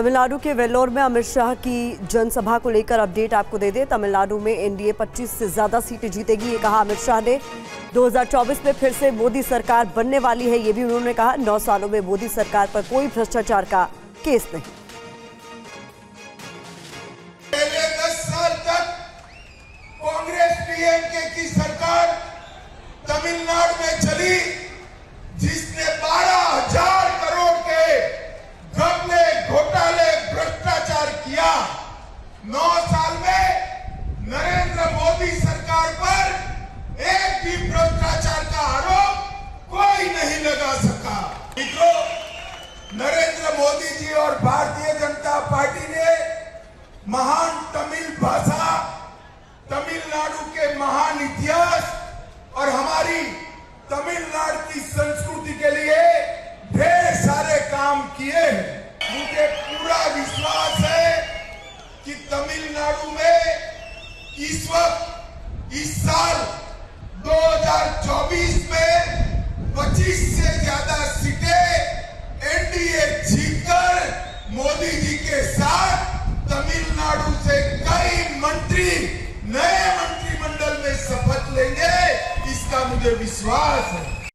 तमिलनाडु के वेल्लोर में अमित शाह की जनसभा को लेकर अपडेट आपको दे दें। तमिलनाडु में एनडीए 25 से ज़्यादा सीटें जीतेगी, ये कहा अमित शाह ने। 2024 में फिर से मोदी सरकार बनने वाली है, ये भी उन्होंने कहा। नौ सालों में मोदी सरकार पर कोई भ्रष्टाचार का केस नहीं। कांग्रेस डीएमके की सरकार तमिलनाडु में नौ साल में नरेंद्र मोदी सरकार पर एक भी भ्रष्टाचार का आरोप कोई नहीं लगा सका। मित्रों, नरेंद्र मोदी जी और भारतीय जनता पार्टी कि तमिलनाडु में इस वक्त, इस साल 2024 में 25 से ज़्यादा सीटें एनडीए जीतकर मोदी जी के साथ तमिलनाडु से कई मंत्री, नए मंत्रिमंडल में शपथ लेंगे, इसका मुझे विश्वास है।